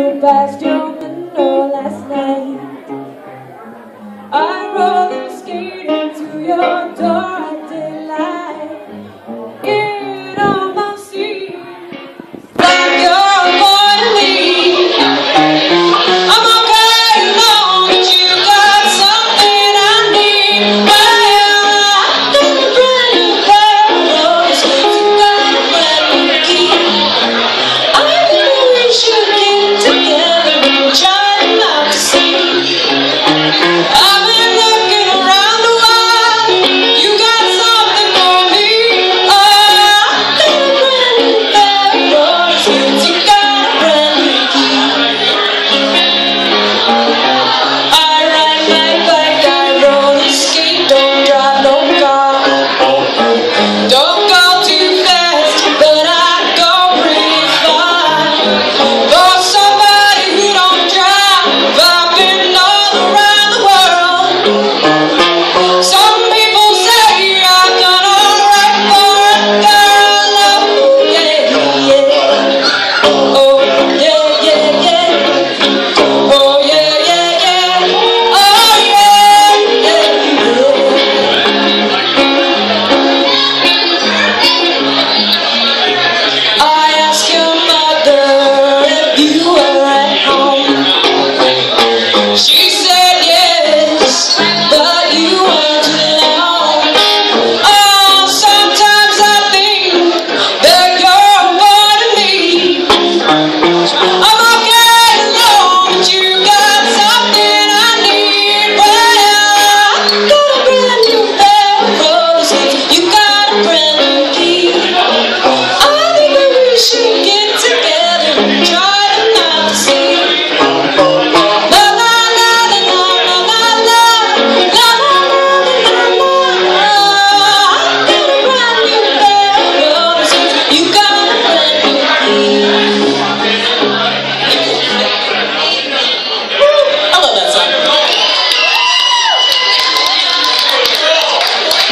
Passed past your window last night. I roller skated to your door.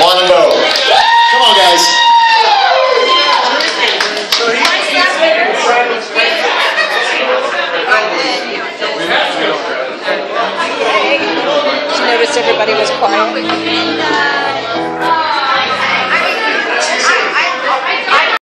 One and oh. Come on, guys. Did noticed everybody was quiet?